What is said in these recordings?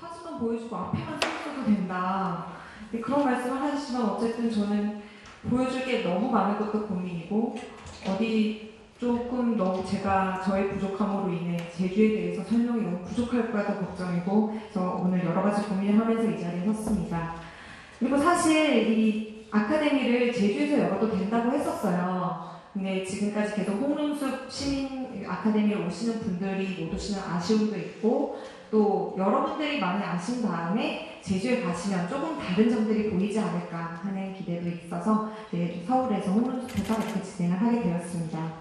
사진만 보여주고 앞에만 서 있어도 된다. 네, 그런 말씀을 하시지만 어쨌든 저는 보여줄 게 너무 많은 것도 고민이고 어디 조금 너무 제가 저의 부족함으로 인해 제주에 대해서 설명이 너무 부족할까도 걱정이고 그래서 오늘 여러 가지 고민을 하면서 이 자리에 섰습니다. 그리고 사실 이 아카데미를 제주에서 열어도 된다고 했었어요. 근데 지금까지 계속 홍릉숲 시민 아카데미에 오시는 분들이 못 오시는 아쉬움도 있고 또 여러분들이 많이 아신 다음에 제주에 가시면 조금 다른 점들이 보이지 않을까 하는 기대도 있어서 네, 서울에서 홍릉숲에서 이렇게 진행을 하게 되었습니다.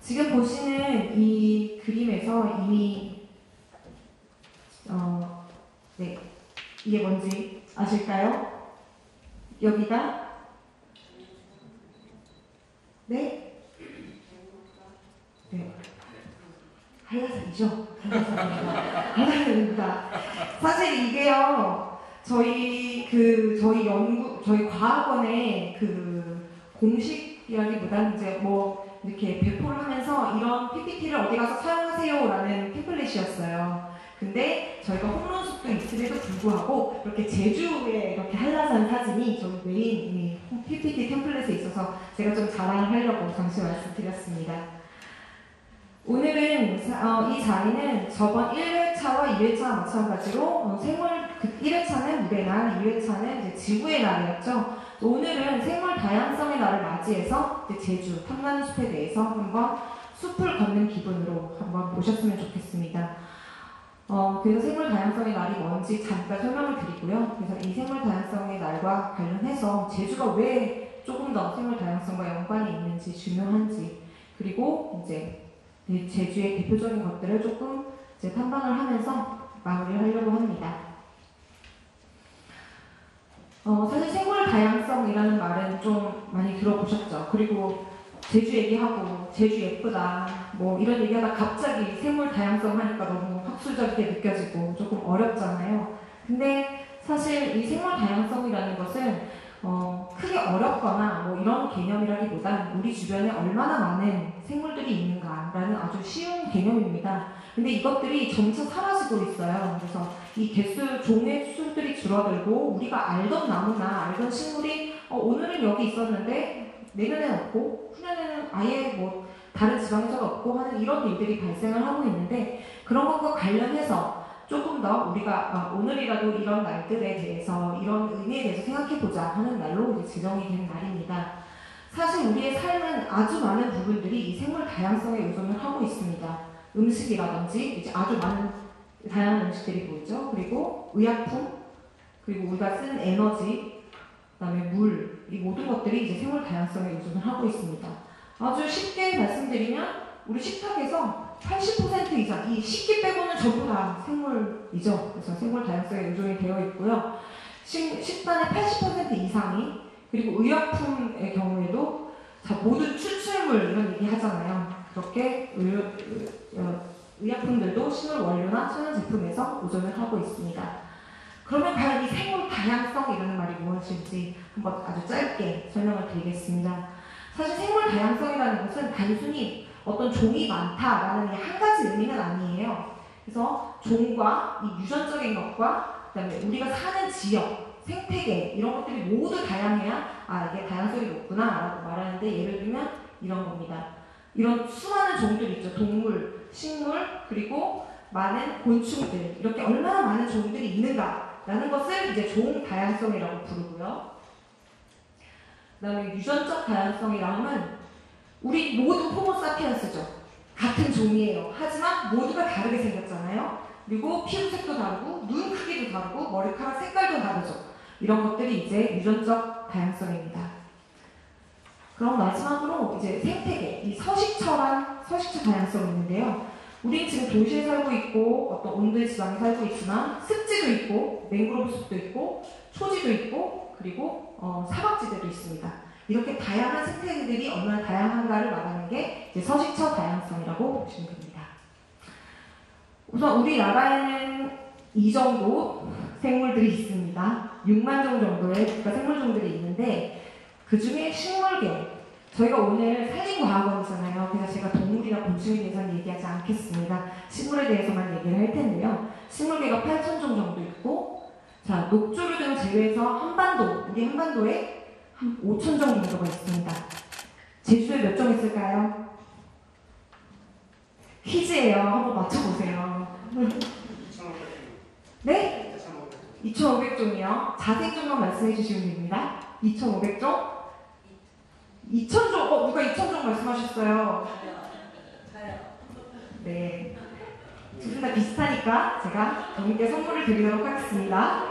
지금 보시는 이 그림에서 이미 어, 네, 이게 뭔지 아실까요? 여기가 네? 네. 한라산이죠? 한라산입니다. 사실 이게요, 저희 그, 저희 연구, 저희 과학원의 그 공식이라기보다는 이제 뭐 이렇게 배포를 하면서 이런 PPT를 어디 가서 사용하세요라는 템플릿이었어요. 근데 저희가 홈런숲도 있음에도 불구하고 이렇게 제주에 이렇게 한라산 사진이 저희 메인 PPT 템플릿에 있어서 제가 좀 자랑을 하려고 잠시 말씀드렸습니다. 오늘은 어, 이 자리는 저번 1회차와 2회차와 마찬가지로 어, 생물 1회차는 물의 날, 2회차는 지구의 날이었죠. 오늘은 생물 다양성의 날을 맞이해서 제주 탐나는 숲에 대해서 한번 숲을 걷는 기분으로 한번 보셨으면 좋겠습니다. 어, 그래서 생물 다양성의 날이 뭔지 잠깐 설명을 드리고요. 그래서 이 생물 다양성의 날과 관련해서 제주가 왜 조금 더 생물 다양성과 연관이 있는지 중요한지 그리고 이제 제주의 대표적인 것들을 조금 이제 탐방을 하면서 마무리를 하려고 합니다. 어, 사실 생물 다양성이라는 말은 좀 많이 들어보셨죠. 그리고 제주 얘기하고 제주 예쁘다 뭐 이런 얘기하다 갑자기 생물 다양성 하니까 너무 학술적이게 느껴지고 조금 어렵잖아요. 근데 사실 이 생물 다양성이라는 것은 어, 크게 어렵거나 뭐 이런 개념이라기보단 우리 주변에 얼마나 많은 생물들이 있는가라는 아주 쉬운 개념입니다. 근데 이것들이 점차 사라지고 있어요. 그래서 이 개수, 종의 수들이 줄어들고 우리가 알던 나무나 알던 식물이 어, 오늘은 여기 있었는데 내년에는 없고 후년에는 아예 뭐 다른 지방에서도 없고 하는 이런 일들이 발생을 하고 있는데 그런 것과 관련해서 조금 더 우리가 아, 오늘이라도 이런 날들에 대해서 이런 의미에 대해서 생각해보자 하는 날로 이제 지정이 된 날입니다. 사실 우리의 삶은 아주 많은 부분들이 이 생물 다양성에 의존을 하고 있습니다. 음식이라든지 이제 아주 많은 다양한 음식들이 보이죠. 그리고 의약품, 그리고 우리가 쓴 에너지, 그다음에 물, 이 모든 것들이 이제 생물 다양성에 의존을 하고 있습니다. 아주 쉽게 말씀드리면 우리 식탁에서 80% 이상, 이 식기 빼고는 전부 다 생물이죠. 그래서 생물 다양성에 의존이 되어 있고요. 식, 식단의 80% 이상이, 그리고 의약품의 경우에도 자, 모든 추출물 이런 얘기 하잖아요. 그렇게 의, 어, 의약품들도 식물 원료나 천연 제품에서 의존을 하고 있습니다. 그러면 과연 이 생물 다양성이라는 말이 무엇인지 한번 아주 짧게 설명을 드리겠습니다. 사실 생물 다양성이라는 것은 단순히 어떤 종이 많다라는 한 가지 의미는 아니에요. 그래서 종과 이 유전적인 것과 그다음에 우리가 사는 지역, 생태계 이런 것들이 모두 다양해야 아 이게 다양성이 높구나라고 말하는데 예를 들면 이런 겁니다. 이런 수많은 종들이 있죠. 동물, 식물 그리고 많은 곤충들 이렇게 얼마나 많은 종들이 있는가라는 것을 이제 종 다양성이라고 부르고요. 그다음에 유전적 다양성이라 하면 우리 모두 호모사피엔스죠. 같은 종이에요. 하지만 모두가 다르게 생겼잖아요. 그리고 피부색도 다르고 눈 크기도 다르고 머리카락 색깔도 다르죠. 이런 것들이 이제 유전적 다양성입니다. 그럼 마지막으로 이제 생태계, 이 서식처란 서식처 다양성이 있는데요. 우린 지금 도시에 살고 있고 어떤 온도의 지방에 살고 있지만 습지도 있고 맹그로브 숲도 있고 초지도 있고 그리고 어, 사막지대도 있습니다. 이렇게 다양한 생태계들이 얼마나 다양한가를 말하는 게 서식처 다양성이라고 보시면 됩니다. 우선 우리나라에는 이 정도 생물들이 있습니다. 6만 종 정도의 국가 생물종들이 있는데 그 중에 식물계 저희가 오늘 산림과학원이잖아요. 그래서 제가 동물이나 곤충에 대해서는 얘기하지 않겠습니다. 식물에 대해서만 얘기를 할 텐데요. 식물계가 8천 종 자, 녹조류 등 제외해서 한반도, 우리 한반도에 한 5천 종 정도가 있습니다. 제주도에 몇 종 있을까요? 퀴즈예요. 한번 맞춰보세요. 네? 2,500종이요. 자생종만 말씀해 주시면 됩니다. 2,500종? 2,000종? 어, 누가 2,000종 말씀하셨어요? 네. 두분다 비슷하니까 제가 그분께 선물을 드리도록 하겠습니다.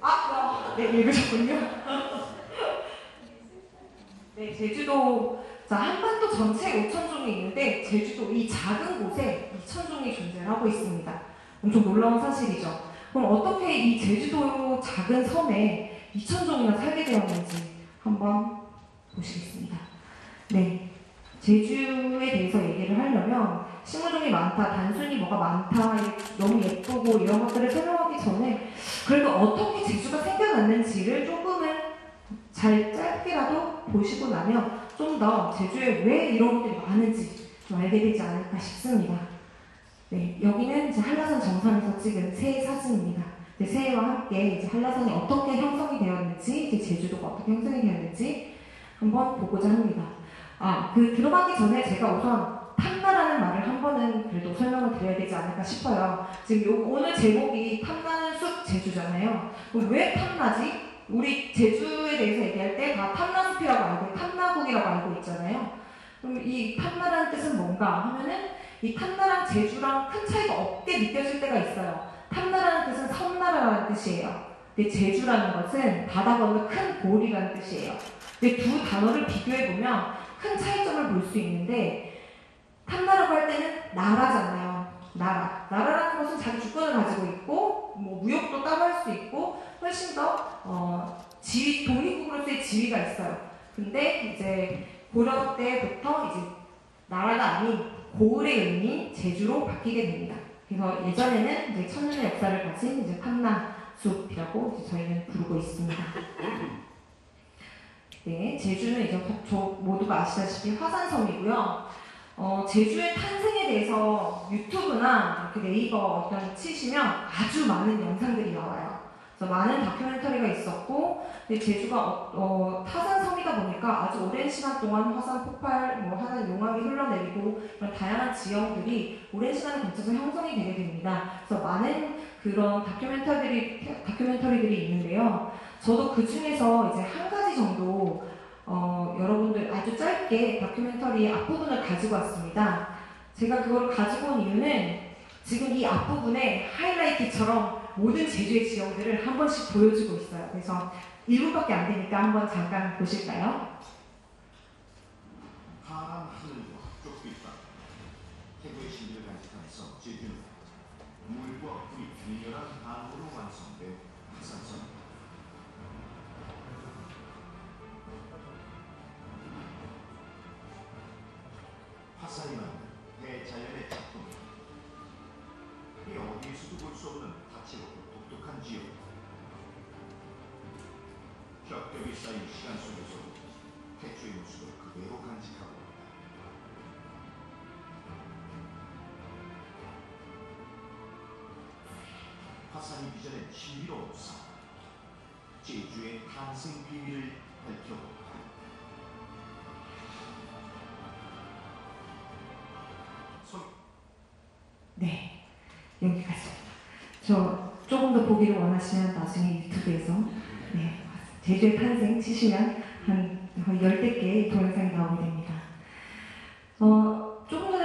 아, 네, 읽으셨군요. 네, 제주도, 자, 한반도 전체에 5천 종이 있는데, 제주도 이 작은 곳에 2천 종이 존재하고 있습니다. 엄청 놀라운 사실이죠. 그럼 어떻게 이 제주도 작은 섬에 2천 종이나 살게 되었는지 한번 보시겠습니다. 네. 제주에 대해서 얘기를 하려면 식물종이 많다, 단순히 뭐가 많다, 너무 예쁘고 이런 것들을 설명하기 전에 그래도 어떻게 제주가 생겨났는지를 조금은 잘 짧게라도 보시고 나면 좀 더 제주에 왜 이런 것들이 많은지 좀 알게 되지 않을까 싶습니다. 네, 여기는 이제 한라산 정상에서 찍은 새해 사진입니다. 새해와 함께 이제 한라산이 어떻게 형성이 되었는지, 제주도가 어떻게 형성이 되었는지 한번 보고자 합니다. 아, 그 들어가기 전에 제가 우선 탐나라는 말을 한 번은 그래도 설명을 드려야 되지 않을까 싶어요. 지금 요, 오늘 제목이 탐나는 숲 제주잖아요. 그럼 왜 탐나지? 우리 제주에 대해서 얘기할 때 다 탐나숲이라고 알고, 탐나국이라고 알고 있잖아요. 그럼 이 탐나라는 뜻은 뭔가 하면은 이 탐나랑 제주랑 큰 차이가 없게 느껴질 때가 있어요. 탐나라는 뜻은 섬나라라는 뜻이에요. 근데 제주라는 것은 바다 건너 큰 고을이라는 뜻이에요. 근데 두 단어를 비교해 보면 큰 차이점을 볼 수 있는데 탐나라고 할 때는 나라잖아요. 나라. 나라라는 것은 자기 주권을 가지고 있고 뭐 무역도 따로 할 수 있고 훨씬 더 어, 지위 독립국으로서의 지위가 있어요. 근데 이제 고려 때부터 이제 나라가 아닌 고을의 의미인 제주로 바뀌게 됩니다. 그래서 예전에는 이제 천년의 역사를 가진 이제 탐나 숲이라고 이제 저희는 부르고 있습니다. 네, 제주는 이제 저 모두가 아시다시피 화산섬이고요. 어, 제주의 탄생에 대해서 유튜브나 네이버 어떤 치시면 아주 많은 영상들이 나와요. 그래서 많은 다큐멘터리가 있었고, 근데 제주가 어, 어, 화산섬이다 보니까 아주 오랜 시간 동안 화산 폭발, 뭐 화산 용암이 흘러내리고 이런 다양한 지형들이 오랜 시간을 거쳐서 형성이 되게 됩니다. 그래서 많은 그런 다큐멘터리들이 다큐멘터리들이 있는데요. 저도 그 중에서 이제 한 가지 정도 어, 여러분들 아주 짧게 다큐멘터리 앞부분을 가지고 왔습니다. 제가 그걸 가지고 온 이유는 지금 이 앞부분에 하이라이트처럼 모든 제주의 지형들을 한 번씩 보여주고 있어요. 그래서 1분밖에 안 되니까 한번 잠깐 보실까요? 파란 하늘과 바다, 태고의 신비를 섬 제주는 물과 불이 균열한 방으로 완성된 화산섬. 화산이 만든 대자연의 작품. 이 어디에서도 볼 수 없는 다채롭고 독특한 지역. 겹겹이 쌓인 시간 속에서 태초의 모습을 그대로 간직하고 화산이 빚어낸 신비로운 삶 제주의 탄생 비밀을 손 네, 여기까지. 저 조금 더 보기를 원하시면 나중에 유튜브에서 네, 제주의 탄생 치시면 한 열댓 개의 동영상이 나오게 됩니다. 어,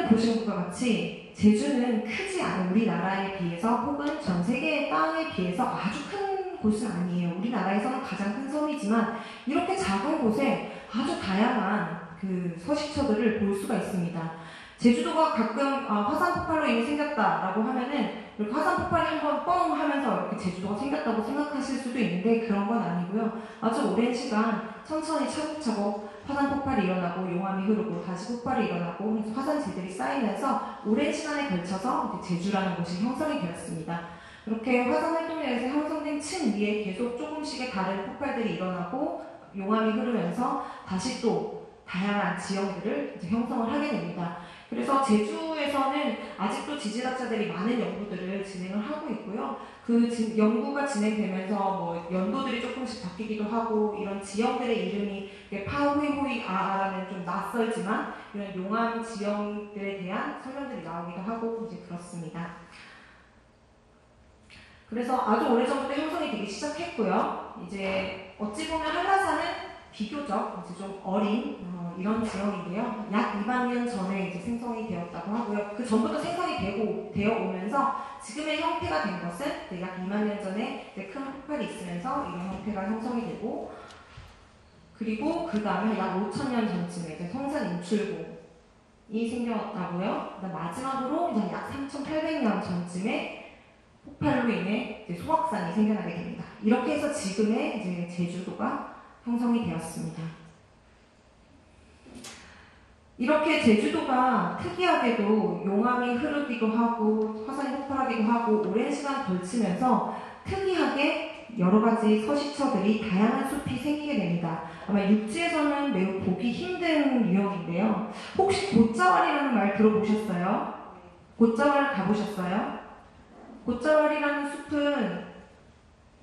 전에 보신 것과 같이 제주는 크지 않은 우리나라에 비해서 혹은 전 세계의 땅에 비해서 아주 큰 곳은 아니에요. 우리나라에서는 가장 큰 섬이지만 이렇게 작은 곳에 아주 다양한 그 서식처들을 볼 수가 있습니다. 제주도가 가끔 아, 화산 폭발로 인해 생겼다라고 하면은 이렇게 화산 폭발이 한번 뻥 하면서 이렇게 제주도가 생겼다고 생각하실 수도 있는데 그런 건 아니고요. 아주 오랜 시간 천천히 차곡차곡 화산 폭발이 일어나고 용암이 흐르고 다시 폭발이 일어나고 화산재들이 쌓이면서 오랜 시간에 걸쳐서 제주라는 곳이 형성이 되었습니다. 이렇게 화산 활동에 의해서 형성된 층 위에 계속 조금씩의 다른 폭발들이 일어나고 용암이 흐르면서 다시 또 다양한 지형들을 형성을 하게 됩니다. 그래서 제주에서는 아직도 지질학자들이 많은 연구들을 진행을 하고 있고요. 그 진- 연구가 진행되면서 뭐 연도들이 조금씩 바뀌기도 하고 이런 지형들의 이름이 이렇게 파후이호이 아라는 좀 낯설지만 이런 용암 지형들에 대한 설명들이 나오기도 하고 이제 그렇습니다. 그래서 아주 오래전부터 형성이 되기 시작했고요. 이제 어찌 보면 한라산은 비교적 이제 좀 어린 어, 이런 지형인데요. 약 2만 년 전에 이제 생성이 되었다고 하고요. 그 전부터 생성이 되고 되어 오면서 지금의 형태가 된 것은 약 2만 년 전에 이제 큰 폭발이 있으면서 이런 형태가 형성이 되고 그리고 그 다음에 약 5천 년 전쯤에 이제 성산 인출봉이 생겼다고요. 그다음 마지막으로 약 3,800년 전쯤에 폭발로 인해 소각산이 생겨나게 됩니다. 이렇게 해서 지금의 이제 제주도가 형성이 되었습니다. 이렇게 제주도가 특이하게도 용암이 흐르기도 하고 화산이 폭발하기도 하고 오랜 시간 걸치면서 특이하게 여러 가지 서식처들이 다양한 숲이 생기게 됩니다. 아마 육지에서는 매우 보기 힘든 유형인데요. 혹시 곶자왈이라는 말 들어보셨어요? 곶자왈 가보셨어요? 곶자왈이라는 숲은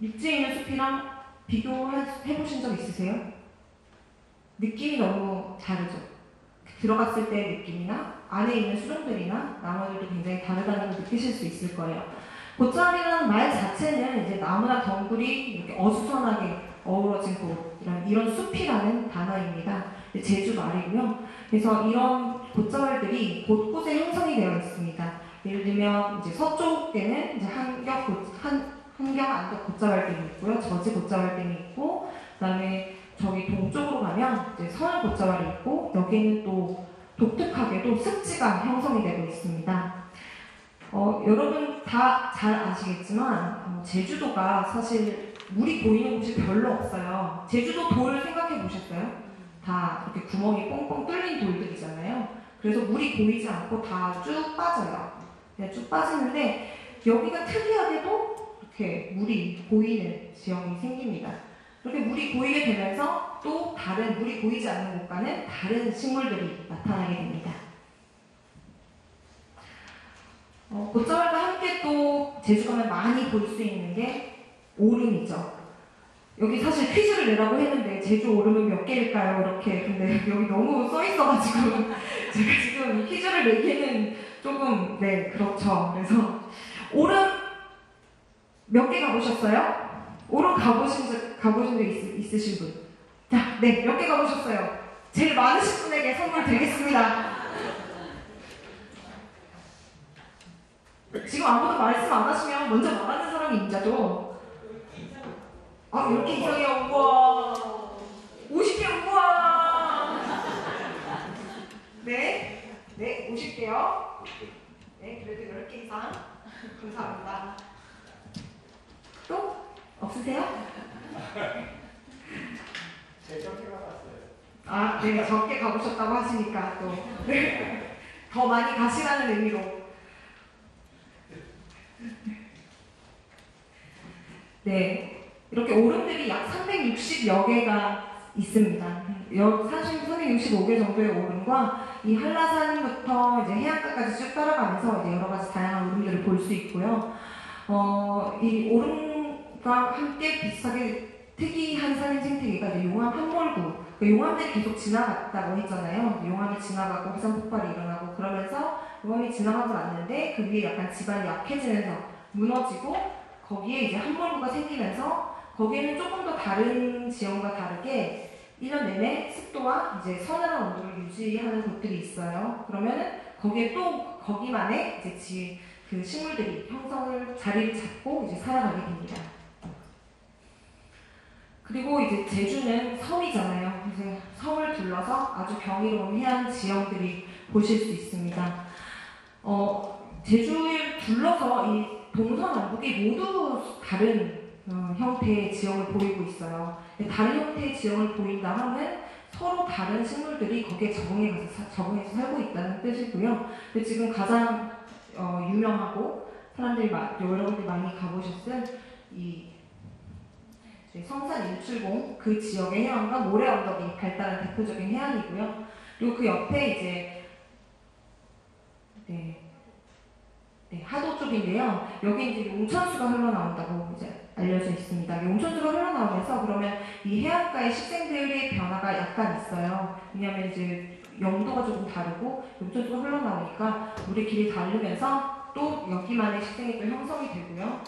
육지에 있는 숲이랑 비교해보신 적 있으세요? 느낌이 너무 다르죠? 들어갔을 때 느낌이나 안에 있는 수종들이나 나무들도 굉장히 다르다는 걸 느끼실 수 있을 거예요. 곶자왈이라는 말 자체는 이제 나무나 덩굴이 이렇게 어수선하게 어우러진 곳, 이런, 숲이라는 단어입니다. 제주 말이고요. 그래서 이런 곶자왈들이 곳곳에 형성이 되어 있습니다. 예를 들면 이제 서쪽에는 이제 곶- 한 한경 안덕 곶자왈댐이 있고요. 저지 곶자왈댐이 있고 그다음에 저기 동쪽으로 가면 이제 서울 곶자왈이 있고 여기는 또 독특하게도 습지가 형성이 되고 있습니다. 어, 여러분 다 잘 아시겠지만 어, 제주도가 사실 물이 보이는 곳이 별로 없어요. 제주도 돌을 생각해 보셨어요? 다 이렇게 구멍이 뻥뻥 뚫린 돌들이잖아요. 그래서 물이 보이지 않고 다 쭉 빠져요. 그냥 쭉 빠지는데 여기가 특이하게도 이렇게 물이 보이는 지형이 생깁니다. 이렇게 물이 보이게 되면서 또 다른 물이 보이지 않는 곳과는 다른 식물들이 나타나게 됩니다. 어, 곶자왈과 함께 또 제주 가면 많이 볼 수 있는 게 오름이죠. 여기 사실 퀴즈를 내라고 했는데 제주 오름은 몇 개일까요? 이렇게 근데 여기 너무 써 있어가지고 제가 지금 이 퀴즈를 내기는 조금 네 그렇죠. 그래서 오름 몇 개 가보셨어요? 오름 가보신 적 가보신 적 있, 있으신 분? 자, 네 몇 개 가보셨어요? 제일 많으신 분에게 선물 드리겠습니다. 지금 아무도 말씀 안 하시면 먼저 말하는 사람이 임자죠. 아 이렇게 이상해요. 우와. 50개 우와. 네. 네, 50개요. 네, 그래도 10개 이상. 감사합니다. 또? 없으세요? 제 적게 받았어요. 아, 네, 적게 가보셨다고 하시니까 또. 네. 더 많이 가시라는 의미로. 네. 이렇게 오름들이 약 360여 개가 있습니다. 여, 30, 365개 정도의 오름과 이 한라산부터 이제 해안가까지 쭉 따라가면서 이제 여러 가지 다양한 오름들을 볼 수 있고요. 어, 이 오름 과 함께 비슷하게 특이한 산의 생태계가 용암 함몰구. 그 용암들이 계속 지나갔다고 했잖아요. 용암이 지나가고 화산 폭발이 일어나고 그러면서 용암이 지나가고 났는데 그 위에 약간 지반이 약해지면서 무너지고 거기에 이제 함몰구가 생기면서 거기에는 조금 더 다른 지형과 다르게 1년 내내 습도와 이제 서늘한 온도를 유지하는 곳들이 있어요. 그러면은 거기에 또 거기만의 이제 지, 그 식물들이 형성을 자리를 잡고 이제 살아가게 됩니다. 이제 제주는 섬이잖아요. 그래서 섬을 둘러서 아주 경이로운 해안 지형들이 보실 수 있습니다. 어, 제주를 둘러서 이 동서남북이 모두 다른 어, 형태의 지형을 보이고 있어요. 다른 형태의 지형을 보인다 하면 서로 다른 식물들이 거기에 적응해 가서 사- 적응해서 살고 있다는 뜻이고요. 근데 지금 가장 어, 유명하고 사람들이 마, 여러분들이 많이 가보셨을 이 성산 일출봉 그 지역의 해안과 모래 언덕이 발달한 대표적인 해안이고요. 그리고 그 옆에 이제 네, 네, 하도 쪽인데요. 여기 이제 용천수가 흘러나온다고 이제 알려져 있습니다. 용천수가 흘러나오면서 그러면 이 해안가의 식생들의 변화가 약간 있어요. 왜냐하면 이제 영도가 조금 다르고 용천수가 흘러나오니까 물의 길이 다르면서 또 여기만의 식생이 또 형성이 되고요.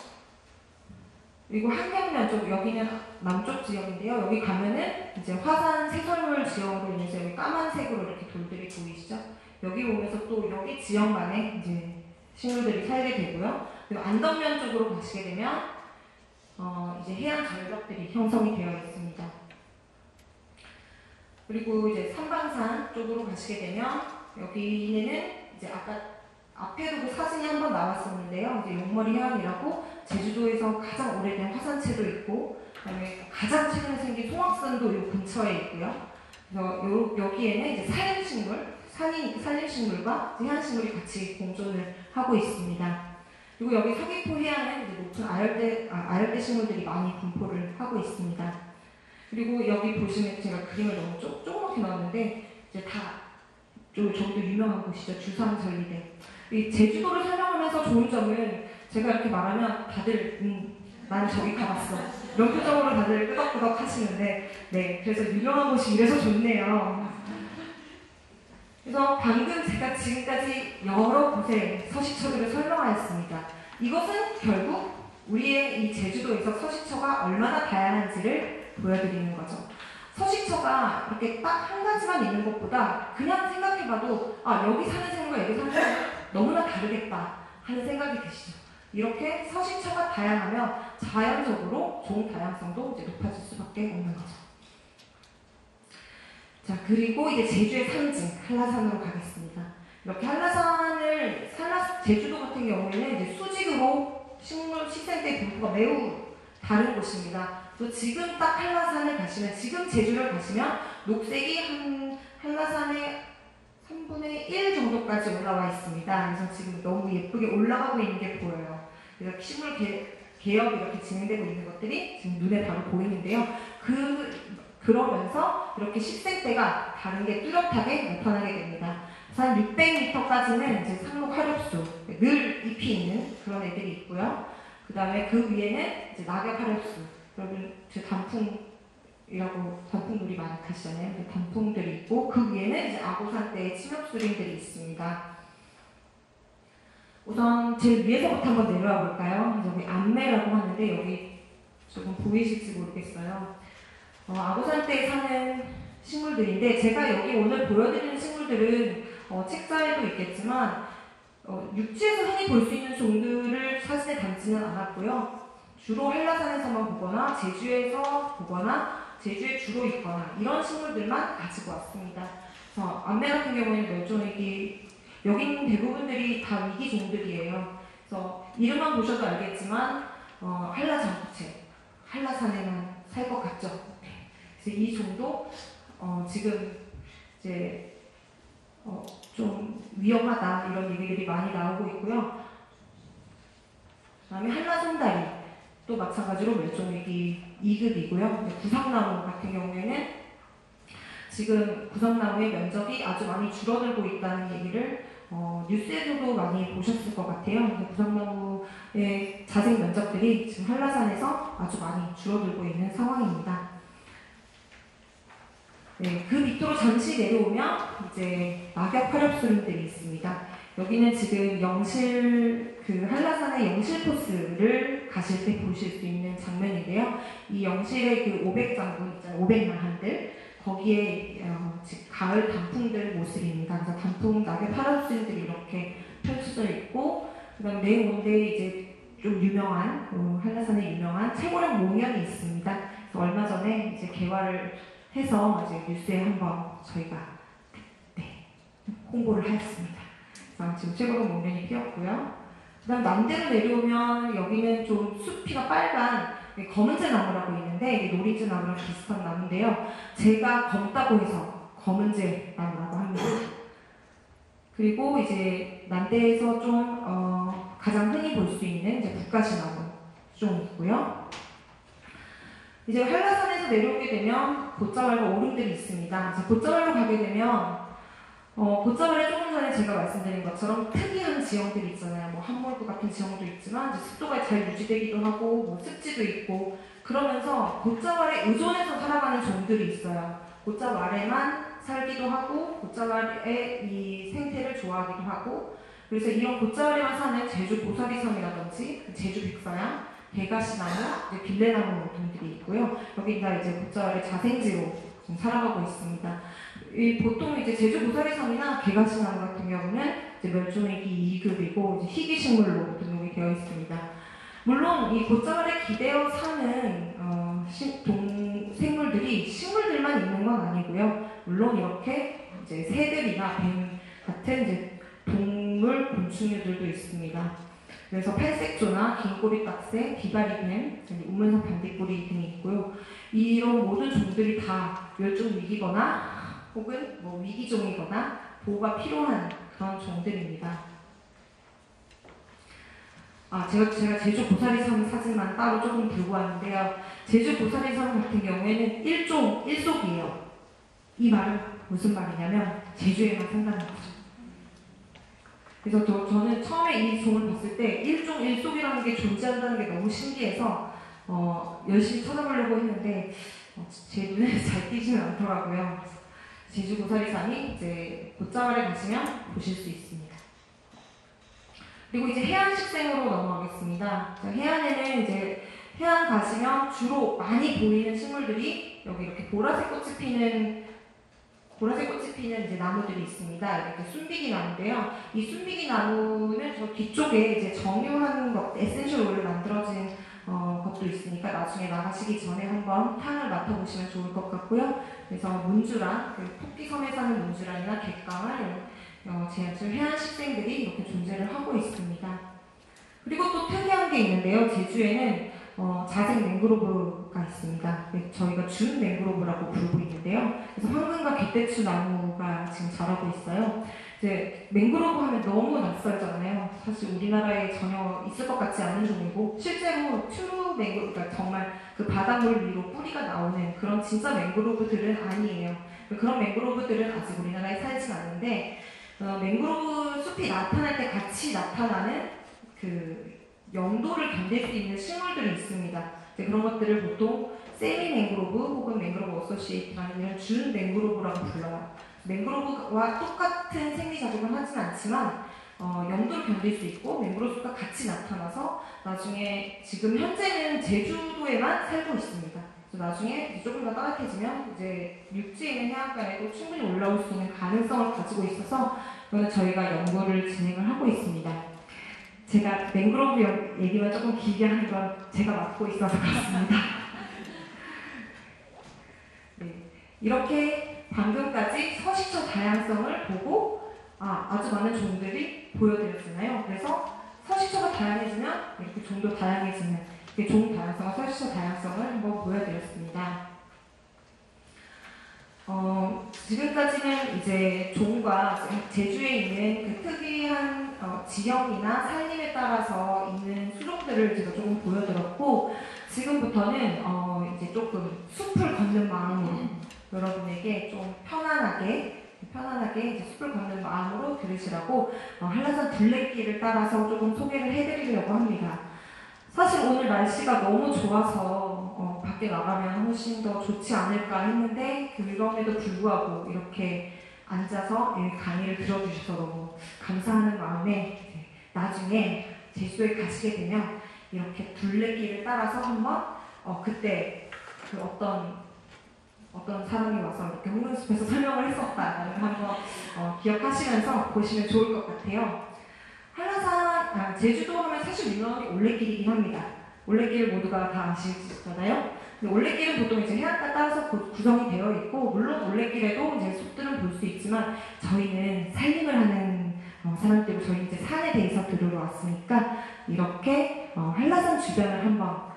그리고 한강면 쪽 여기는 남쪽 지역인데요. 여기 가면은 이제 화산 새설물 지역으로 인해서 여기 까만색으로 이렇게 돌들이 보이시죠? 여기 오면서 또 여기 지역만의 이제 식물들이 살게 되고요. 그리고 안덕면 쪽으로 가시게 되면 어, 이제 해안 절벽들이 형성이 되어 있습니다. 그리고 이제 삼방산 쪽으로 가시게 되면 여기는 이제 아까 앞에도 그 사진이 한 번 나왔었는데요. 이제 용머리 해안이라고 제주도에서 가장 오래된 화산체도 있고 그다음에 가장 최근에 생긴 송악산도 요 근처에 있고요. 그래서 요, 여기에는 이제 산림식물, 산이 산림식물과 해안식물이 같이 공존을 하고 있습니다. 그리고 여기 서귀포 해안은 이제 높은 아열대 아, 아열대 식물들이 많이 분포를 하고 있습니다. 그리고 여기 보시면 제가 그림을 너무 쪼, 조그맣게 나왔는데 이제 다 좀, 저기도 유명한 곳이죠. 주상절리대. 이 제주도를 설명하면서 좋은 점은 제가 이렇게 말하면 다들 음, 난 저기 가봤어. 이런 표정으로 다들 끄덕끄덕 하시는데 네, 그래서 유명한 곳이 이래서 좋네요. 그래서 방금 제가 지금까지 여러 곳의 서식처들을 설명하였습니다. 이것은 결국 우리의 이 제주도에서 서식처가 얼마나 다양한지를 보여드리는 거죠. 서식처가 이렇게 딱 한 가지만 있는 것보다 그냥 생각해봐도 아 여기 사는 생물과 여기 사는 생물 너무나 다르겠다 하는 생각이 드시죠. 이렇게 서식처가 다양하면 자연적으로 좋은 다양성도 이제 높아질 수밖에 없는 거죠. 자 그리고 이제 제주의 상징 한라산으로 가겠습니다. 이렇게 한라산을 한라 제주도 같은 경우에는 이제 수직으로 식물 식생대 분포가 매우 다른 곳입니다. 또 지금 딱 한라산을 가시면 지금 제주를 가시면 녹색이 한 한라산의 3분의 1 정도까지 올라와 있습니다. 그래서 지금 너무 예쁘게 올라가고 있는 게 보여요. 그래서 식물 개, 개혁이 이렇게 진행되고 있는 것들이 지금 눈에 바로 보이는데요. 그 그러면서 이렇게 식생대가 다른 게 뚜렷하게 나타나게 됩니다. 한 600m까지는 이제 상록 화렵수 늘 잎이 있는 그런 애들이 있고요. 그 다음에 그 위에는 이제 낙엽 화렵수 여러분 제 단풍이라고 단풍놀이 많이 가시잖아요. 그 단풍들이 있고 그 위에는 이제 아고산대의 침엽수림들이 있습니다. 우선 제일 위에서부터 한번 내려와 볼까요? 여기 안매라고 하는데 여기 조금 보이실지 모르겠어요. 어, 아고산대에 사는 식물들인데 제가 여기 오늘 보여드리는 식물들은 어, 책자에도 있겠지만 어, 육지에서 흔히 볼 수 있는 종들을 사진에 담지는 않았고요. 주로 한라산에서만 보거나 제주에서 보거나 제주에 주로 있거나 이런 식물들만 가지고 왔습니다. 그래서 안내 같은 경우에는 멸종위기 여긴 대부분들이 다 위기 종들이에요. 그래서 이름만 보셔도 알겠지만 어, 한라장구채 한라산에만 살 것 같죠. 네. 그래서 이 종도 어, 지금 이제 어, 좀 위험하다 이런 얘기들이 많이 나오고 있고요. 그다음에 한라송다리 또 마찬가지로 멸종위기 2급이고요. 구상나무 같은 경우에는 지금 구상나무의 면적이 아주 많이 줄어들고 있다는 얘기를 어, 뉴스에서도 많이 보셨을 것 같아요. 구상나무의 자생 면적들이 지금 한라산에서 아주 많이 줄어들고 있는 상황입니다. 네, 그 밑으로 잠시 내려오면 이제 낙엽 화렵수림들이 있습니다. 여기는 지금 영실 그 한라산의 영실 코스를 가실 때 보실 수 있는 장면인데요. 이 영실의 그 500장군 있잖아요. 500만한들 거기에 어, 가을 단풍들 모습입니다. 그래서 단풍 낙엽 화렵수림들이 이렇게 펼쳐져 있고 그다음 내 온데 이제 좀 유명한 어, 한라산에 유명한 최고령 몽연이 있습니다. 그래서 얼마 전에 이제 개화를 해서 이제 뉴스에 한번 저희가 네, 홍보를 하였습니다. 지금 최고로 목련이 피었고요. 그다음 남대로 내려오면 여기는 좀 숲이가 빨간 검은재 나무라고 있는데 이게 노리즈 나무랑 비슷한 나무인데요. 제가 검다고 해서 검은재 나무라고 합니다. 그리고 이제 남대에서 좀 어, 가장 흔히 볼 수 있는 이제 북가시 나무 종이고요. 이제 한라산에서 내려오게 되면 보자말로 오름들이 있습니다. 이제 보자말로 가게 되면 어, 고짜발에 조금 전에 제가 말씀드린 것처럼 특이한 지형들이 있잖아요. 뭐 함몰구 같은 지형도 있지만 습도가 잘 유지되기도 하고 뭐 습지도 있고 그러면서 고짜발에 의존해서 살아가는 종들이 있어요. 고짜발에만 살기도 하고 고짜발의 이 생태를 좋아하기도 하고 그래서 이런 고짜발에만 사는 제주 고사리섬이라든지 제주 백사양, 대가시나무, 빌레나무 등들이 있고요. 여기 다 이제 고짜발의 자생지로 지금 살아가고 있습니다. 이 보통 이제 제주 고사리섬이나 개가시나무 같은 경우는 이제 멸종위기 2급이고 이제 희귀식물로 등록이 되어 있습니다. 물론 이 고짜발에 기대어 사는 어, 시- 동, 생물들이 식물들만 있는 건 아니고요. 물론 이렇게 이제 새들이나 뱀 같은 이제 동물 곤충류들도 있습니다. 그래서 팔색조나 긴꼬리 딱새, 비바리뱀, 우문석 반딧불이 등이 있고요. 이런 모든 종들이 다 멸종 위기거나 혹은 뭐 위기종이거나 보호가 필요한 그런 종들입니다. 아, 제가, 제가 제주 고사리섬 사진만 따로 조금 들고 왔는데요. 제주 고사리섬 같은 경우에는 1종 1속이에요. 이 말은 무슨 말이냐면 제주에만 산다는 거죠. 그래서 저, 저는 처음에 이 종을 봤을 때 1종 1속이라는 게 존재한다는 게 너무 신기해서 어, 열심히 찾아보려고 했는데 어, 제 눈에 잘 띄지는 않더라고요. 제주 고사리삼이 이제 곶자왈에 가시면 보실 수 있습니다. 그리고 이제 해안 식생으로 넘어가겠습니다. 자, 해안에는 이제 해안 가시면 주로 많이 보이는 식물들이 여기 이렇게 보라색 꽃이 피는 보라색 꽃이 피는 이제 나무들이 있습니다. 이렇게 순비기 나무인데요. 이 순비기 나무는 저 뒤쪽에 이제 정유하는 것, essential oil 만들어진 어, 것도 있으니까 나중에 나가시기 전에 한번 향을 맡아보시면 좋을 것 같고요. 그래서 문주란, 그 토끼섬에 사는 문주란이나 갯강활 어, 제주 해안 식생들이 이렇게 존재를 하고 있습니다. 그리고 또 특이한 게 있는데요. 제주에는 어, 자생 맹그로브가 있습니다. 네, 저희가 준 맹그로브라고 부르고 있는데요. 그래서 황근과 갯대추 나무가 지금 자라고 있어요. 이제 맹그로브 하면 너무 낯설잖아요. 사실 우리나라에 전혀 있을 것 같지 않은 종이고 실제로 true mangrove, 그러니까 정말 그 바닷물 위로 뿌리가 나오는 그런 진짜 맹그로브들은 아니에요. 그런 맹그로브들은 아직 우리나라에 살진 않는데 어, 맹그로브 숲이 나타날 때 같이 나타나는 그 염도를 견딜 수 있는 식물들이 있습니다. 이제 그런 것들을 보통 semi mangrove 혹은 mangrove associate라는 이런 준 맹그로브라고 불러요. 맹그로브와 똑같은 생리 작용을 하진 않지만 어, 염도를 견딜 수 있고 맹그로브 숲과 같이 나타나서 나중에 지금 현재는 제주도에만 살고 있습니다. 그래서 나중에 조금 더 따뜻해지면 이제 육지에 있는 해안가에도 충분히 올라올 수 있는 가능성을 가지고 있어서 이거는 저희가 연구를 진행을 하고 있습니다. 제가 맹그로브 연- 얘기만 조금 길게 하는 건 제가 맡고 있어서 그렇습니다. 네, 이렇게 방금까지 서식처 다양성을 보고 아, 아주 많은 종들이 보여드렸잖아요. 그래서 서식처가 다양해지면 이렇게 종도 다양해지는 종 다양성과 서식처 다양성을 한번 보여드렸습니다. 어, 지금까지는 이제 종과 제주에 있는 그 특이한 어, 지형이나 살림에 따라서 있는 수종들을 제가 조금 보여드렸고 지금부터는 어, 이제 조금 숲을 걷는 마음으로 여러분에게 좀 편안하게 편안하게 이제 숲을 걷는 마음으로 들으시라고 어, 한라산 둘레길을 따라서 조금 소개를 해드리려고 합니다. 사실 오늘 날씨가 너무 좋아서 어, 밖에 나가면 훨씬 더 좋지 않을까 했는데 그럼에도 불구하고 이렇게 앉아서 이 강의를 들어주셔서 너무 감사하는 마음에 이제 나중에 제주도에 가시게 되면 이렇게 둘레길을 따라서 한번 어, 그때 그 어떤 어떤 사람이 와서 이렇게 홍문숲에서 설명을 했었다라는 걸 한번 어, 기억하시면서 보시면 좋을 것 같아요. 한라산, 아, 제주도 하면 사실 유명한 게 올레길이긴 합니다. 올레길 모두가 다 아시잖아요. 올레길은 보통 이제 해안가 따라서 구- 구성이 되어 있고, 물론 올레길에도 이제 숲들은 볼 수 있지만, 저희는 살림을 하는 어, 사람들이고, 저희 이제 산에 대해서 들으러 왔으니까, 이렇게 어, 한라산 주변을 한번 어,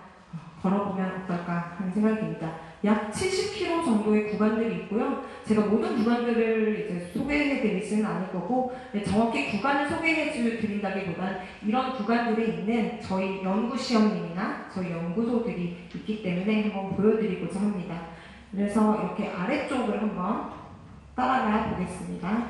걸어보면 어떨까 하는 생각이 듭니다. 약 70km 정도의 구간들이 있고요. 제가 모든 구간들을 이제 소개해 드리지는 않을 거고, 네, 정확히 구간을 소개해 주- 드린다기보단 이런 구간들에 있는 저희 연구시험님이나 저희 연구소들이 있기 때문에 한번 보여드리고자 합니다. 그래서 이렇게 아래쪽을 한번 따라가 보겠습니다.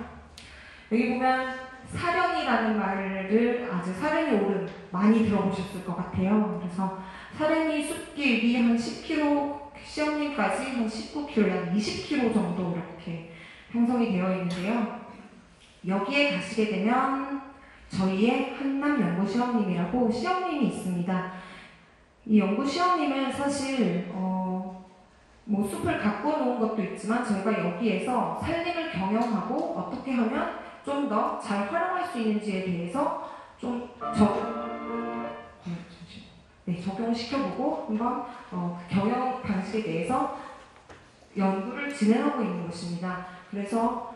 여기 보면 사령이라는 말을 아주 사령이 오른 많이 들어보셨을 것 같아요. 그래서 사령이 숲길이 한 10km, 시험님까지 한 19km, 약 20km 정도 이렇게 형성이 되어 있는데요. 여기에 가시게 되면 저희의 한남 연구 시험님이라고 시험님이 있습니다. 이 연구 시험님은 사실 어, 뭐 숲을 가꿔 놓은 것도 있지만 저희가 여기에서 살림을 경영하고 어떻게 하면 좀 더 잘 활용할 수 있는지에 대해서 좀 적, 네, 적용시켜보고 한번 어, 그 경영 방식에 대해서 연구를 진행하고 있는 곳입니다. 그래서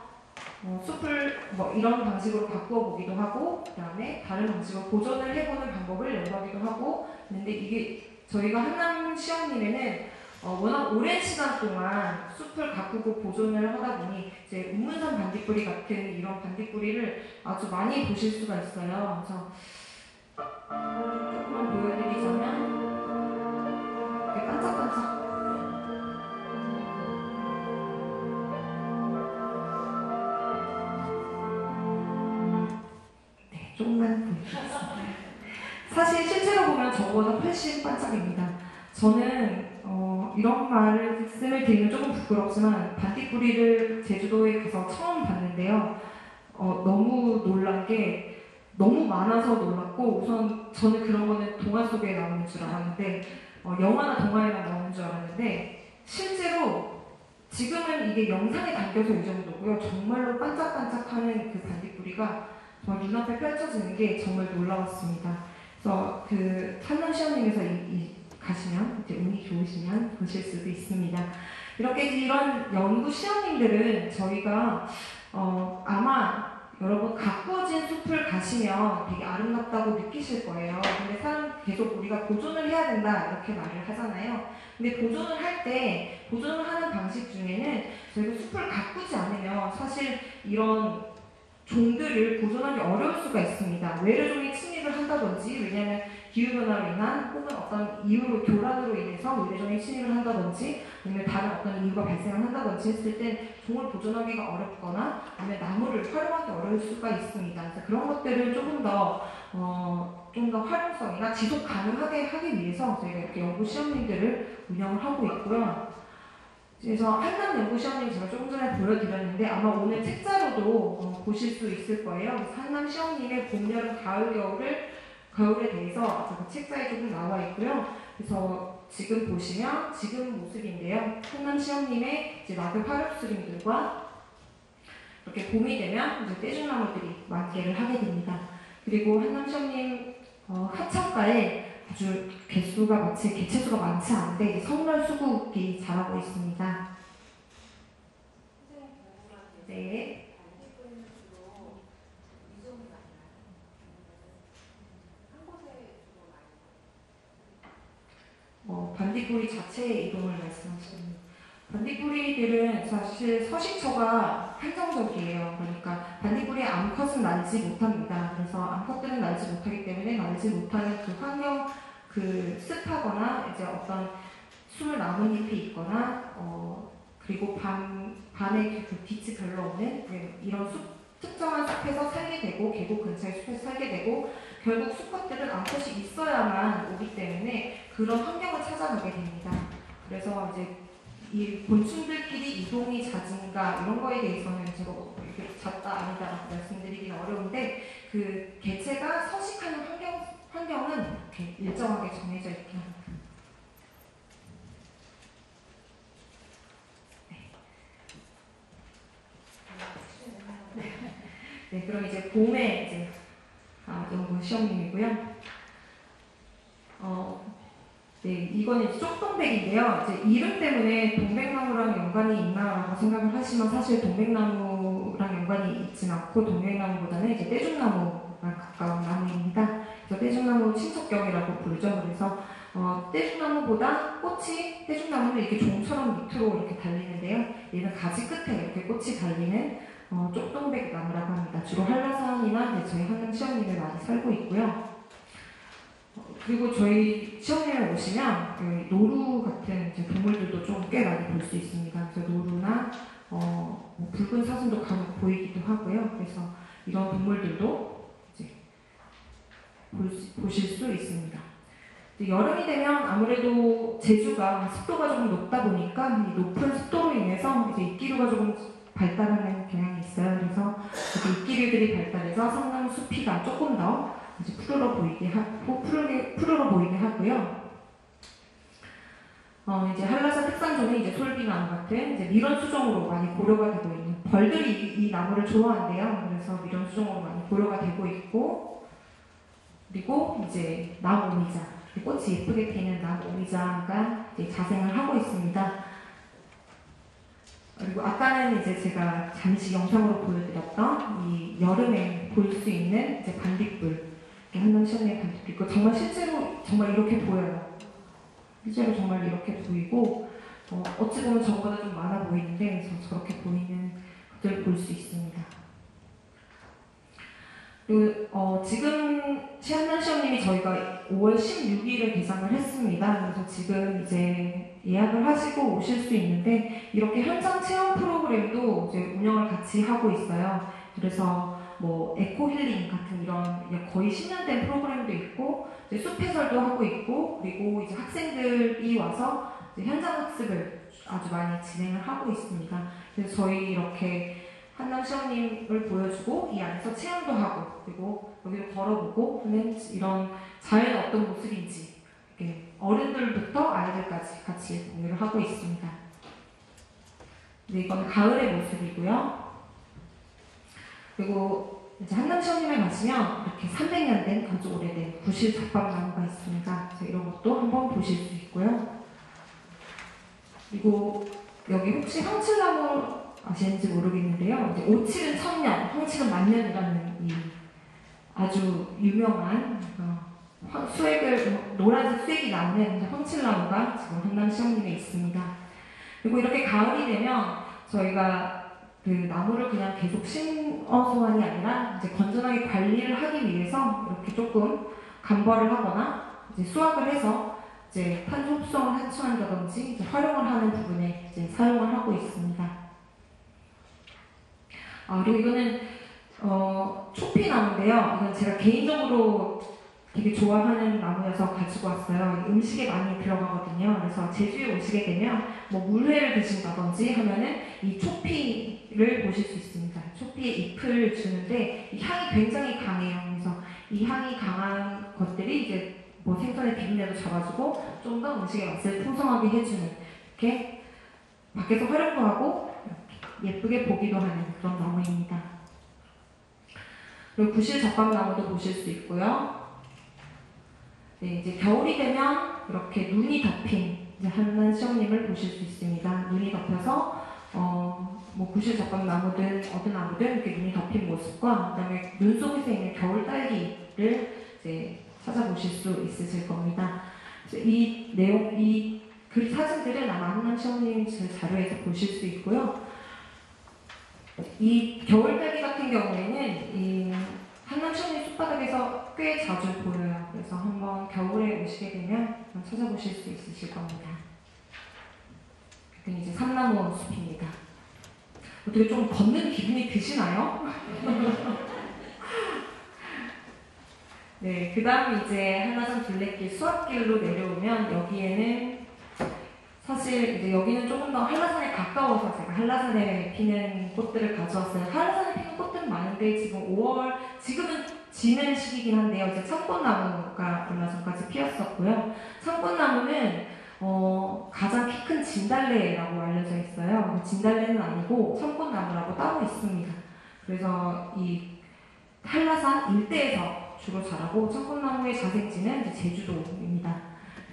어, 숲을 뭐 이런 방식으로 바꾸어 보기도 하고 그 다음에 다른 방식으로 보존을 해보는 방법을 연구하기도 하고 근데 이게 저희가 한남 시험님에는 어, 워낙 오랜 시간 동안 숲을 가꾸고 보존을 하다 보니 이제 운문산 반딧불이 같은 이런 반딧불이를 아주 많이 보실 수가 있어요. 그래서 조금만 보여드리자면 이렇게 반짝반짝 네, 조금만. 사실 실제로 보면 저보다 훨씬 반짝입니다. 저는 어, 이런 말씀을 드리면 조금 부끄럽지만 반딧불이를 제주도에 가서 처음 봤는데요. 어, 너무 놀란 게 너무 많아서 놀랐고 우선 저는 그런 거는 동화 속에 나오는 줄 알았는데 어, 영화나 동화에만 나오는 줄 알았는데 실제로 지금은 이게 영상에 담겨서 이 정도고요. 정말로 반짝반짝하는 그 반딧불이가 정말 눈앞에 펼쳐지는 게 정말 놀라웠습니다. 그래서 그 한남 시험님에서 이, 이 가시면 이제 운이 좋으시면 보실 수도 있습니다. 이렇게 이런 연구 시험님들은 저희가 어, 아마 여러분 가꾸어진 숲을 가시면 되게 아름답다고 느끼실 거예요. 근데 사람 계속 우리가 보존을 해야 된다 이렇게 말을 하잖아요. 근데 보존을 할 때 보존을 하는 방식 중에는 저희가 숲을 가꾸지 않으면 사실 이런 종들을 보존하기 어려울 수가 있습니다. 외래종이 침입을 한다든지 왜냐하면 기후변화로 인한 혹은 어떤 이유로 교란으로 인해서 외래종이 침입을 한다든지 아니면 다른 어떤 이유가 발생을 한다든지 했을 때 종을 보존하기가 어렵거나 아니면 나무를 활용하기 어려울 수가 있습니다. 그래서 그런 것들을 조금 더 어, 좀 더 활용성이나 지속 가능하게 하기 위해서 저희가 이렇게 연구 시험님들을 운영을 하고 있고요. 그래서 한남 연구 시험님 제가 조금 전에 보여드렸는데 아마 오늘 책자로도 어, 보실 수 있을 거예요. 한남 시험님의 봄, 여름, 가을, 겨울을 겨울에 대해서 그 책자에 조금 나와 있고요. 그래서 지금 보시면 지금 모습인데요. 한남 시험님의 이제 낙엽 화렵수림들과 이렇게 봄이 되면 이제 떼죽나무들이 만개를 하게 됩니다. 그리고 한남 시험님 어, 하천가에 아주 개수가 마치 개체수가 많지 않은데 성별 수국이 자라고 있습니다. 네. 어, 반딧불이 자체의 이동을 말씀하시는 반딧불이들은 사실 서식처가 한정적이에요. 그러니까 반딧불이 암컷은 날지 못합니다. 그래서 암컷들은 날지 못하기 때문에 날지 못하는 그 환경, 그 습하거나 이제 어떤 숨을 나뭇잎이 있거나 어, 그리고 밤 밤에 그 빛이 별로 없는 네, 이런 숲 특정한 숲에서 살게 되고 계곡 근처의 숲에서 살게 되고 결국 수컷들은 암컷이 있어야만 오기 때문에 그런 환경을 찾아가게 됩니다. 그래서 이제 이 곤충들끼리 이동이 잦은가 이런 거에 대해서는 제가 뭐 이렇게 잦다 아니다라고 말씀드리기는 어려운데 그 개체가 서식하는 환경 환경은 이렇게 일정하게 정해져 있긴 합니다. 네, 그럼 이제 봄에 이제 아, 연구 시험님이고요. 어, 네, 이거는 이제 쪽동백인데요. 이제 이름 때문에 동백나무랑 연관이 있나라고 생각을 하시면 사실 동백나무랑 연관이 있진 않고 동백나무보다는 이제 떼죽나무랑 가까운 나무입니다. 그래서 떼죽나무 친척경이라고 부르죠. 그래서 어, 떼죽나무보다 꽃이 떼죽나무는 이렇게 종처럼 밑으로 이렇게 달리는데요. 얘는 가지 끝에 이렇게 꽃이 달리는 어, 쪽동백 나무라고 합니다. 주로 한라산이나 저희 한남 시험님에 많이 살고 있고요. 어, 그리고 저희 시험님에 오시면 그 노루 같은 동물들도 좀 꽤 많이 볼 수 있습니다. 그래서 노루나 어, 뭐 붉은 사슴도 간혹 보이기도 하고요. 그래서 이런 동물들도 이제 볼 수- 보실 수 있습니다. 여름이 되면 아무래도 제주가 습도가 조금 높다 보니까 이 높은 습도로 인해서 이제 입기류가 조금 발달하는 경향이 있어요. 그래서 이렇게 입기류들이 발달해서 성남 숲이가 조금 더 이제 푸르러 보이게 하고 푸르게 푸르러 보이게 하고요. 어 이제 한라산 특산종은 이제 솔비나무 같은 이제 밀원 수종으로 많이 고려가 되고 있는 벌들이 이, 이 나무를 좋아한대요. 그래서 밀원 수종으로 많이 고려가 되고 있고 그리고 이제 나무미자 꽃이 예쁘게 피는 나무미자가 이제 자생을 하고 있습니다. 그리고 아까는 이제 제가 잠시 영상으로 보여드렸던 이 여름에 볼 수 있는 이제 반딧불 한남 시원의 반딧불 있고 정말 실제로 정말 이렇게 보여요. 실제로 정말 이렇게 보이고 어, 어찌 보면 저보다 좀 많아 보이는데 그래서 저렇게 보이는 것들을 볼 수 있습니다. 그리고 어, 지금 시한난 시험님이 저희가 5월 16일에 개장을 했습니다. 그래서 지금 이제 예약을 하시고 오실 수 있는데 이렇게 현장 체험 프로그램도 이제 운영을 같이 하고 있어요. 그래서 뭐 에코 힐링 같은 이런 거의 10년 된 프로그램도 있고 이제 숲 해설도 하고 있고 그리고 이제 학생들이 와서 이제 현장 학습을 아주 많이 진행을 하고 있습니다. 그래서 저희 이렇게 한남 시험님을 보여주고 이 안에서 체험도 하고 그리고 여기를 걸어보고 하는 이런 자연의 어떤 모습인지 어른들부터 아이들까지 같이 공유를 하고 있습니다. 네, 이건 가을의 모습이고요. 그리고 이제 한남 시험님에 가시면 이렇게 300년 된 아주 오래된 구실 잡밥나무가 있습니다. 이런 것도 한번 보실 수 있고요. 그리고 여기 혹시 황칠나무 아시는지 모르겠는데요. 이제 오칠은 천년, 황칠은 만년이라는 이 아주 유명한 어, 황- 수액을 노란색 수액이 나오는 황칠나무가 지금 한남 시험님에 있습니다. 그리고 이렇게 가을이 되면 저희가 그 나무를 그냥 계속 심어서만이 아니라 이제 건전하게 관리를 하기 위해서 이렇게 조금 간벌을 하거나 이제 수확을 해서 이제 탄소 흡수를 해소한다든지 이제 활용을 하는 부분에 이제 사용을 하고 있습니다. 아, 그리고 이거는 어, 초피나무인데요. 이건 제가 개인적으로 되게 좋아하는 나무여서 가지고 왔어요. 음식에 많이 들어가거든요. 그래서 제주에 오시게 되면 뭐 물회를 드신다든지 하면은 이 초피를 보실 수 있습니다. 초피의 잎을 주는데 이 향이 굉장히 강해요. 그래서 이 향이 강한 것들이 이제 뭐 생선의 비린내도 잡아주고 좀 더 음식의 맛을 풍성하게 해주는 이렇게 밖에서 활용도 하고 예쁘게 보기도 하는 그런 나무입니다. 그리고 구실 적방나무도 보실 수 있고요. 네, 이제 겨울이 되면 이렇게 눈이 덮인 이제 한란 시험님을 보실 수 있습니다. 눈이 덮여서 어, 뭐 구실 적방나무든 어느 나무든 이렇게 눈이 덮인 모습과 그다음에 눈 속에서 있는 겨울 딸기를 이제 찾아보실 수 있으실 겁니다. 이 내용, 이그 사진들은 아마 한남 시험님 제 자료에서 보실 수 있고요. 이 겨울딸기 같은 경우에는 이 한남 시험님 숲바닥에서 꽤 자주 보여요. 그래서 한번 겨울에 오시게 되면 찾아보실 수 있으실 겁니다. 이제 삼나무 숲입니다. 어떻게 좀 걷는 기분이 드시나요? 네, 그 다음 이제 한라산 둘레길 수학길로 내려오면 여기에는 사실 이제 여기는 조금 더 한라산에 가까워서 제가 한라산에 피는 꽃들을 가져왔어요. 한라산에 피는 꽃들은 많은데 지금 5월, 지금은 지는 시기긴 한데요. 이제 청꽃나무가 얼마 전까지 피었었고요. 청꽃나무는 어, 가장 키 큰 진달래라고 알려져 있어요. 진달래는 아니고 청꽃나무라고 따로 있습니다. 그래서 이 한라산 일대에서 주로 자라고 청꽃나무의 자생지는 제주도입니다.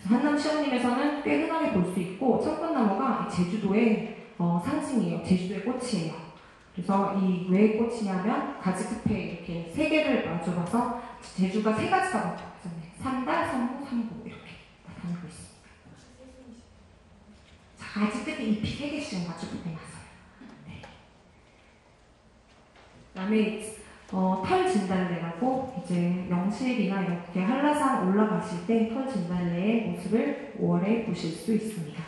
한남 시험님에서는 꽤 흔하게 볼 수 있고 청꽃나무가 이 제주도의 어, 상징이에요. 제주도의 꽃이에요. 그래서 이 왜 꽃이냐면 가지 끝에 이렇게 세 개를 마주봐서 제주가 세 가지가 나타나잖아요. 삼달, 삼보, 삼보 이렇게 나타나고 있습니다. 자, 가지 끝에 잎이 세 개씩 끝에 나서요. 네. 그다음에 어, 털 진달래 라고 이제 영실이나 이렇게 한라산 올라가실 때 털 진달래의 모습을 5월에 보실 수 있습니다.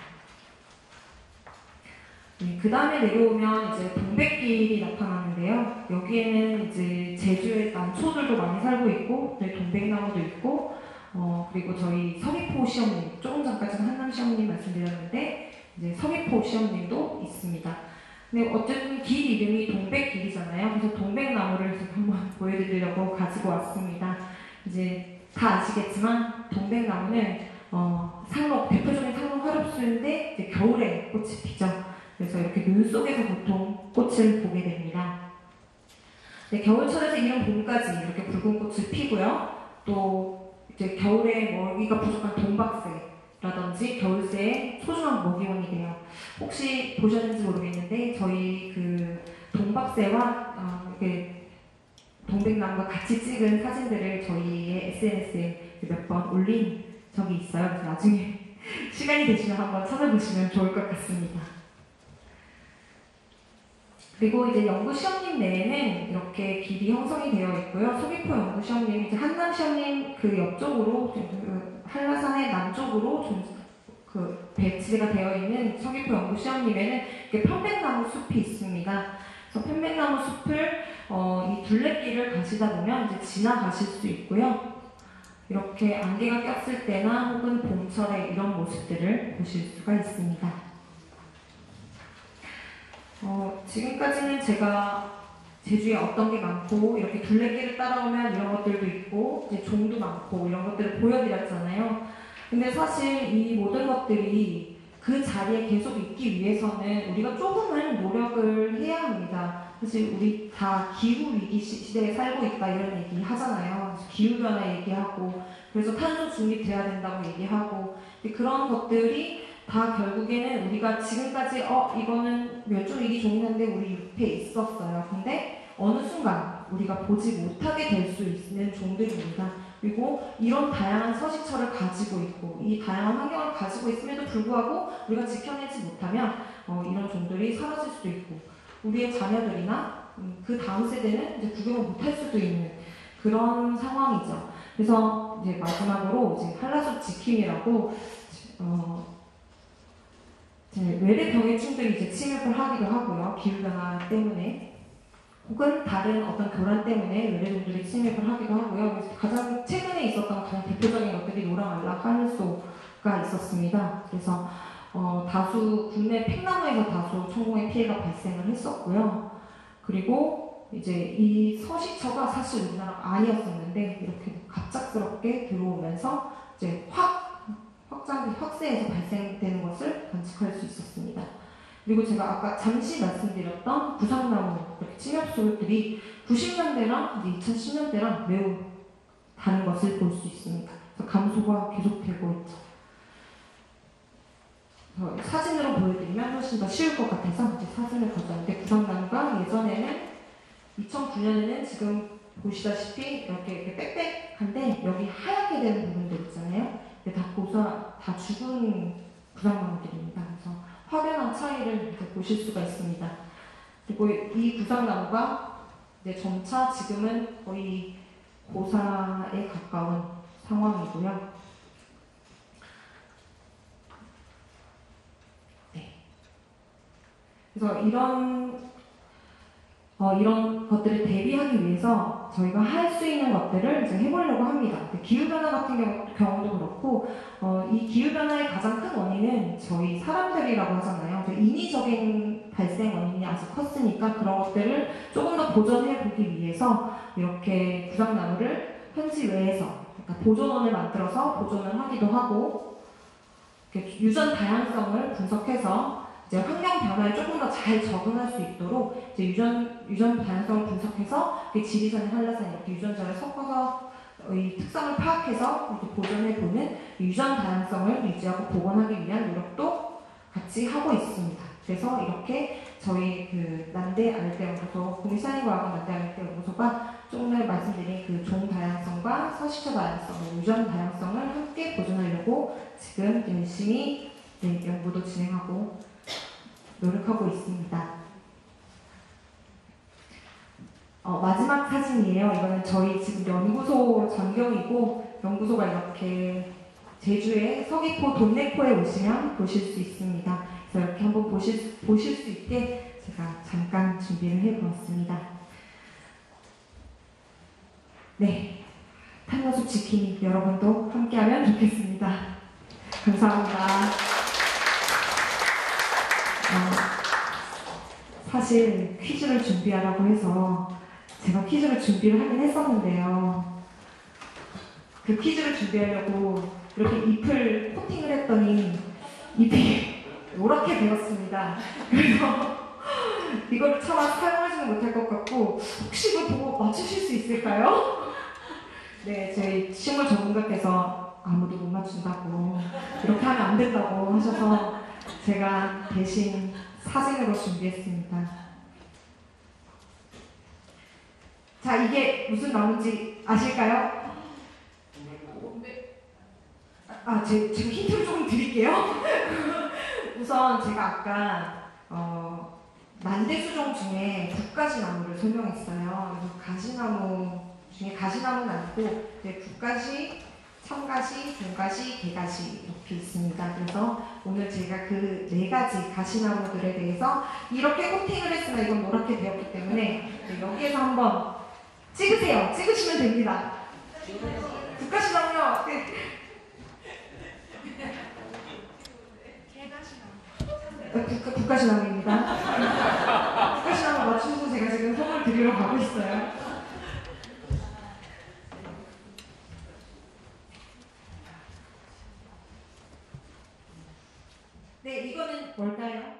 그 다음에 내려오면 이제 동백길이 나타나는데요. 여기에는 이제 제주의 난초들도 많이 살고 있고, 네, 동백나무도 있고, 어, 그리고 저희 서귀포 시험님, 조금 전까지는 한남 시험님 말씀드렸는데, 이제 서귀포 시험님도 있습니다. 근데 어쨌든 길 이름이 동백길이잖아요. 그래서 동백나무를 제가 한번 보여드리려고 가지고 왔습니다. 이제 다 아시겠지만 동백나무는 어, 상록 대표적인 상록 화렵수인데 이제 겨울에 꽃이 피죠. 그래서 이렇게 눈 속에서 보통 꽃을 보게 됩니다. 네, 겨울철에서 이른 봄까지 이렇게 붉은 꽃을 피고요. 또 이제 겨울에 먹이가 부족한 동박새 라든지 겨울새의 소중한 먹이원이 돼요. 혹시 보셨는지 모르겠는데 저희 그 동박새와 어, 이렇게 동백나무가 같이 찍은 사진들을 저희의 SNS에 몇 번 올린 적이 있어요. 그래서 나중에 시간이 되시면 한번 찾아보시면 좋을 것 같습니다. 그리고 이제 연구 시험님 내에는 이렇게 길이 형성이 되어 있고요. 소비포 연구 시험님, 이제 한남 시험님 그 옆쪽으로 그 한라산의 남쪽으로 좀 그 배치가 되어 있는 서귀포 연구 시험님에는 이렇게 편백나무 숲이 있습니다. 그래서 편백나무 숲을 어, 이 둘레길을 가시다 보면 이제 지나가실 수 있고요. 이렇게 안개가 꼈을 때나 혹은 봄철에 이런 모습들을 보실 수가 있습니다. 어, 지금까지는 제가 제주에 어떤 게 많고 이렇게 둘레길을 따라오면 이런 것들도 있고 이제 종도 많고 이런 것들을 보여드렸잖아요. 근데 사실 이 모든 것들이 그 자리에 계속 있기 위해서는 우리가 조금은 노력을 해야 합니다. 사실 우리 다 기후 위기 시- 시대에 살고 있다 이런 얘기 하잖아요. 기후 변화 얘기하고 그래서 탄소 중립돼야 된다고 얘기하고 그런 것들이 다 결국에는 우리가 지금까지 어 이거는 멸종 위기 종인데 우리 옆에 있었어요. 근데 어느 순간 우리가 보지 못하게 될 수 있는 종들입니다. 그리고 이런 다양한 서식처를 가지고 있고 이 다양한 환경을 가지고 있음에도 불구하고 우리가 지켜내지 못하면 어, 이런 종들이 사라질 수도 있고 우리의 자녀들이나 음, 그 다음 세대는 이제 구경을 못할 수도 있는 그런 상황이죠. 그래서 이제 마지막으로 이제 한라숲 지킴이라고 어, 이 제 외래 병해충들이 이제 침입을 하기도 하고요. 기후변화 때문에 혹은 다른 어떤 교란 때문에 외래종들이 침입을 하기도 하고요. 그래서 가장 최근에 있었던 가장 대표적인 것들이 노랑알락 하늘소가 있었습니다. 그래서 어, 다수 국내 팽나무에서 다수 천공의 피해가 발생을 했었고요. 그리고 이제 이 서식처가 사실 우리나라 아니었었는데 이렇게 갑작스럽게 들어오면서 이제 확 확장 확대해서 발생되는 것을 관측할 수 있었습니다. 그리고 제가 아까 잠시 말씀드렸던 부상나무 이렇게 침엽소들이 90년대랑 이제 2010년대랑 매우 다른 것을 볼 수 있습니다. 그래서 감소가 계속되고 있죠. 어, 사진으로 보여드리면 훨씬 더 쉬울 것 같아서 이제 사진을 가져왔는데 부상나무가 예전에는 2009년에는 지금 보시다시피 이렇게, 이렇게 빽빽한데 여기 하얗게 되는 부분들 있잖아요. 이게 다 고사 다 죽은 부상나무들입니다. 그래서 확연한 차이를 보실 수가 있습니다. 그리고 이 구상나무가 이제 점차 지금은 거의 고사에 가까운 상황이고요. 네. 그래서 이런 어, 이런 것들을 대비하기 위해서 저희가 할 수 있는 것들을 이제 해보려고 합니다. 기후변화 같은 경우, 경우 도 그렇고, 어, 이 기후변화의 가장 큰 원인은 저희 사람들이라고 하잖아요. 인위적인 발생 원인이 아주 컸으니까 그런 것들을 조금 더 보존해 보기 위해서 이렇게 부상나무를 현지 외에서 그러니까 보존원을 만들어서 보존을 하기도 하고, 유전 다양성을 분석해서 이제 환경 변화에 조금 더 잘 적응할 수 있도록 이제 유전 유전 다양성을 분석해서 그 지리산의 한라산 이렇게 유전자를 섞어서 이 특성을 파악해서 이렇게 보존해 보는 유전 다양성을 유지하고 복원하기 위한 노력도 같이 하고 있습니다. 그래서 이렇게 저희 그 난대 알대 연구소 국립사회과학원 난대 알대 연구소가 조금 전에 말씀드린 그 종 다양성과 서식처 다양성, 유전 다양성을 함께 보존하려고 지금 열심히 네, 연구도 진행하고 노력하고 있습니다. 어, 마지막 사진이에요. 이거는 저희 지금 연구소 전경이고 연구소가 이렇게 제주의 서귀포 돈내코에 오시면 보실 수 있습니다. 그래서 이렇게 한번 보실, 보실 수 있게 제가 잠깐 준비를 해보았습니다. 네. 탄너숲 지킴이 여러분도 함께하면 좋겠습니다. 감사합니다. 어, 사실 퀴즈를 준비하라고 해서 제가 퀴즈를 준비를 하긴 했었는데요. 그 퀴즈를 준비하려고 이렇게 잎을 코팅을 했더니 잎이 노랗게 되었습니다. 그래서 이걸 차마 사용하지는 못할 것 같고 혹시 이거 보고 맞추실 수 있을까요? 네, 저희 식물 전문가께서 아무도 못 맞춘다고 이렇게 하면 안 된다고 하셔서 제가 대신 사진으로 준비했습니다. 자, 이게 무슨 나무인지 아실까요? 아, 제, 제가 힌트를 조금 드릴게요. 우선 제가 아까 어, 만대수종 중에 국가지 나무를 설명했어요. 가시나무 중에 가시나무는 아니고 이제 국가시, 참가시, 종가시, 개가시 이렇게 있습니다. 그래서 오늘 제가 그 네 가지 가시나무들에 대해서 이렇게 코팅을 했으나 이건 노랗게 되었기 때문에 이제 여기에서 한번 찍으세요. 찍으시면 됩니다. 국가시나무요. 네. 어, 국가, 국가시나무입니다. 국가시나무 맞추셔서 제가 지금 선물 드리러 가고 있어요. 네, 이거는 뭘까요?